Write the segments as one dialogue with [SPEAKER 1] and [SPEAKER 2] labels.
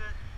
[SPEAKER 1] it.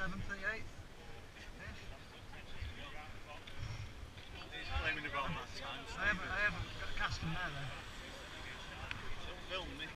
[SPEAKER 1] 738?